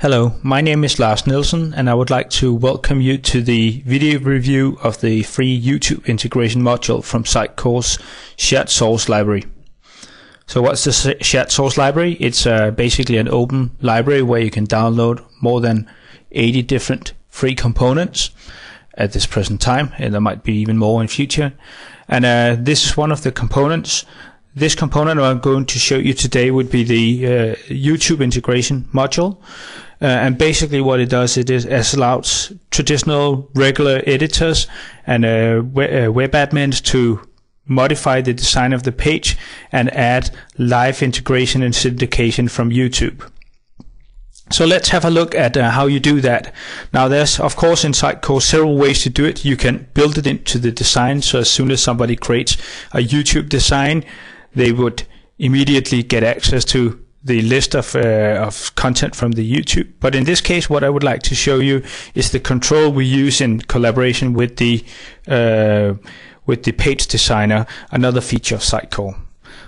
Hello, my name is Lars Nielsen and I would like to welcome you to the video review of the free YouTube integration module from Sitecore's Shared Source Library. So what's the Shared Source Library? It's uh, basically an open library where you can download more than 80 different free components at this present time and there might be even more in future. And uh, this is one of the components this component I'm going to show you today would be the uh, YouTube integration module. Uh, and basically what it does, it is it allows traditional regular editors and uh, uh, web admins to modify the design of the page and add live integration and syndication from YouTube. So let's have a look at uh, how you do that. Now there's of course in Sitecore several ways to do it. You can build it into the design so as soon as somebody creates a YouTube design, they would immediately get access to the list of, uh, of content from the YouTube. But in this case, what I would like to show you is the control we use in collaboration with the uh, with the page designer, another feature of Sitecore.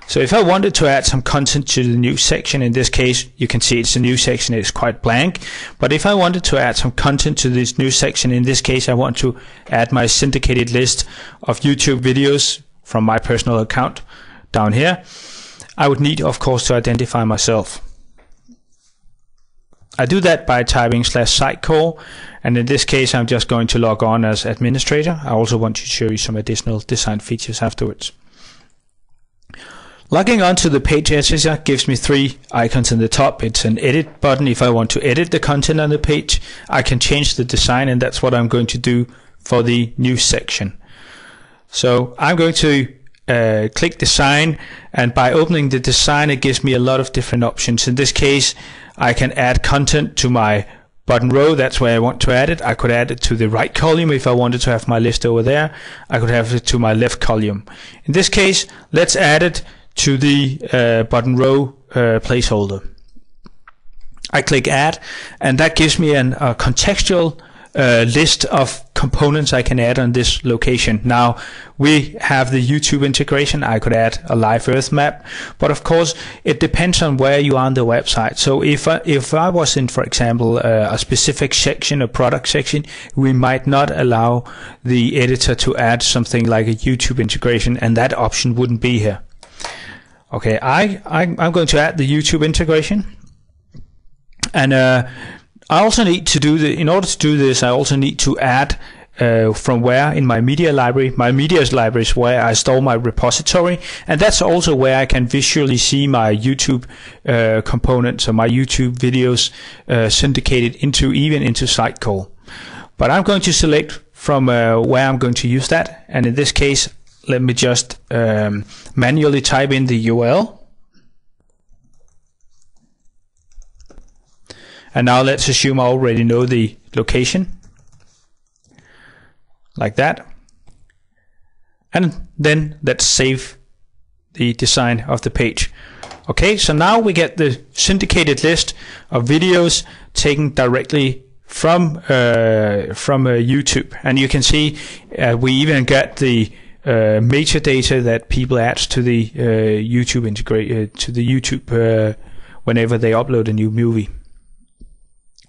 So if I wanted to add some content to the new section, in this case, you can see it's a new section, it's quite blank. But if I wanted to add some content to this new section, in this case, I want to add my syndicated list of YouTube videos from my personal account down here. I would need, of course, to identify myself. I do that by typing slash sitecore, and in this case, I'm just going to log on as administrator. I also want to show you some additional design features afterwards. Logging onto the page editor gives me three icons in the top. It's an edit button if I want to edit the content on the page. I can change the design and that's what I'm going to do for the new section. So I'm going to uh, click design and by opening the design it gives me a lot of different options. In this case I can add content to my button row, that's where I want to add it. I could add it to the right column if I wanted to have my list over there. I could have it to my left column. In this case, let's add it to the uh, button row uh, placeholder. I click add and that gives me an, a contextual uh, list of components I can add on this location. Now we have the YouTube integration. I could add a live earth map, but of course it depends on where you are on the website. So if I, if I was in, for example, uh, a specific section, a product section, we might not allow the editor to add something like a YouTube integration and that option wouldn't be here. Okay, I, I I'm going to add the YouTube integration and uh, I also need to do the, in order to do this, I also need to add uh, from where in my media library. My media library is where I store my repository, and that's also where I can visually see my YouTube uh, components or my YouTube videos uh, syndicated into even into Sitecore. But I'm going to select from uh, where I'm going to use that, and in this case, let me just um, manually type in the URL And now let's assume I already know the location. Like that. And then let's save the design of the page. Okay, so now we get the syndicated list of videos taken directly from uh, from uh, YouTube, and you can see uh, we even get the uh, metadata that people add to the uh, YouTube integrate uh, to the YouTube whenever they upload a new movie.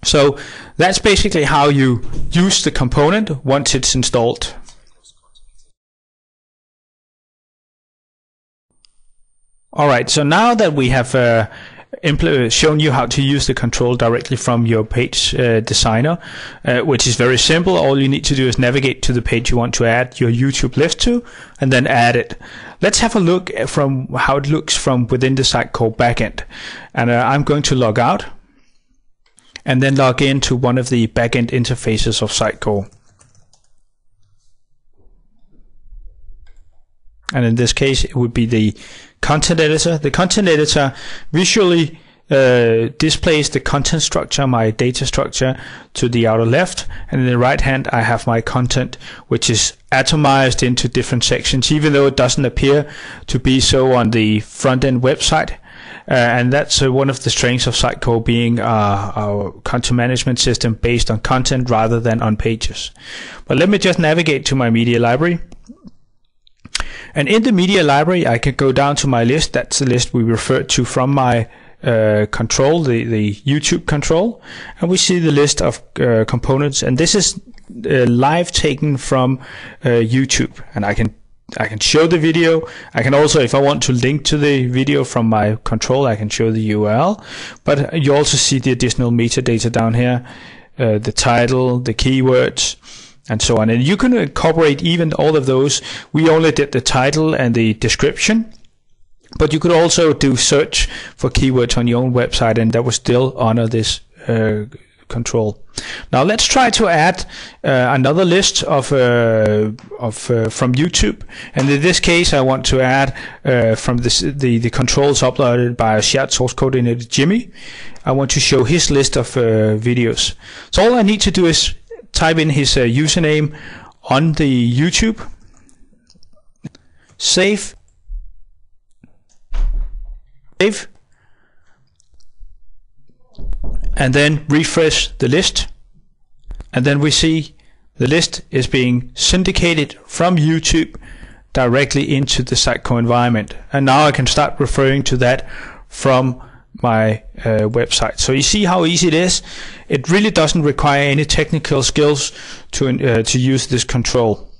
So that's basically how you use the component once it's installed. Alright, so now that we have uh, shown you how to use the control directly from your page uh, designer, uh, which is very simple. All you need to do is navigate to the page you want to add your YouTube list to, and then add it. Let's have a look from how it looks from within the Sitecore backend. And uh, I'm going to log out and then log in to one of the backend interfaces of Sitecore. And in this case, it would be the content editor. The content editor visually uh, displays the content structure, my data structure to the outer left. And in the right hand, I have my content, which is atomized into different sections, even though it doesn't appear to be so on the front end website. Uh, and that's uh, one of the strengths of Sitecore being uh, content management system based on content rather than on pages. But let me just navigate to my media library. And in the media library, I can go down to my list. That's the list we referred to from my uh, control, the, the YouTube control, and we see the list of uh, components. And this is uh, live taken from uh, YouTube, and I can I can show the video. I can also, if I want to link to the video from my control, I can show the URL. But you also see the additional metadata down here, uh, the title, the keywords, and so on. And you can incorporate even all of those. We only did the title and the description. But you could also do search for keywords on your own website and that will still honor this uh, control. Now let's try to add uh, another list of uh, of uh, from YouTube, and in this case, I want to add uh, from this, the the controls uploaded by a shared source coordinator Jimmy. I want to show his list of uh, videos. So all I need to do is type in his uh, username on the YouTube, save, save and then refresh the list and then we see the list is being syndicated from YouTube directly into the Sitecore environment and now I can start referring to that from my uh, website. So you see how easy it is. It really doesn't require any technical skills to uh, to use this control.